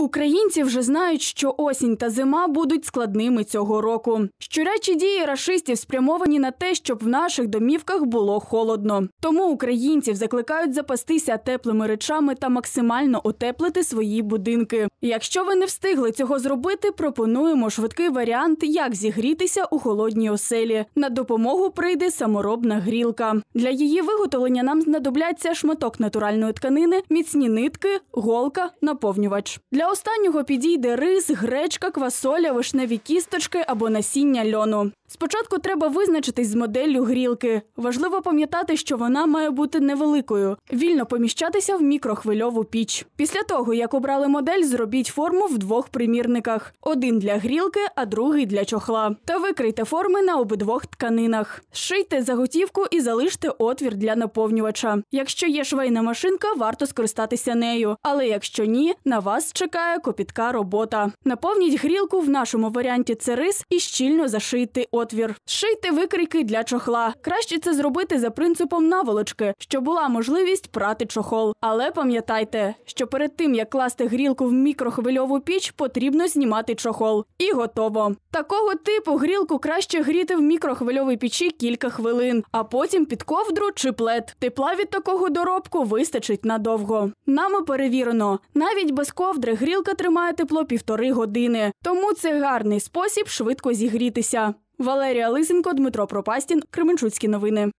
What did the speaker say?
Українці вже знають, що осінь та зима будуть складними цього року. Щурячі дії рашистів спрямовані на те, щоб в наших домівках було холодно. Тому українців закликають запастися теплими речами та максимально утеплити свої будинки. Якщо ви не встигли цього зробити, пропонуємо швидкий варіант, як зігрітися у холодній оселі. На допомогу прийде саморобна грілка. Для її виготовлення нам знадобляться шматок натуральної тканини, міцні нитки, голка, наповнювач. Для останнього підійде рис, гречка, квасоля, вишневі кісточки або насіння льону. Спочатку треба визначитись з моделлю грілки. Важливо пам'ятати, що вона має бути невеликою, вільно поміщатися в мікрохвильову піч. Після того, як обрали модель, зробіть форму в двох примірниках: один для грілки, а другий для чохла. Та викрийте форми на обидвох тканинах. Шийте заготівку і залиште отвір для наповнювача. Якщо є швейна машинка, варто скористатися нею. Але якщо ні, на вас чекає копітка робота. Наповніть грілку в нашому варіанті це рис і щільно зашийте отвір. Шийте викрійки для чохла. Краще це зробити за принципом наволочки, щоб була можливість прати чохол. Але пам'ятайте, що перед тим як класти грілку в мікрохвильову піч, потрібно знімати чохол. І готово. Такого типу грілку краще гріти в мікрохвильовій печі кілька хвилин, а потім під ковдру чи плед. Тепла від такого доробку вистачить надовго. Нами перевірено, навіть без ковдри грілка тримає тепло півтори години, тому це гарний спосіб швидко зігрітися. Валерія Лисенко, Дмитро Пропастін, Кременчуцькі новини.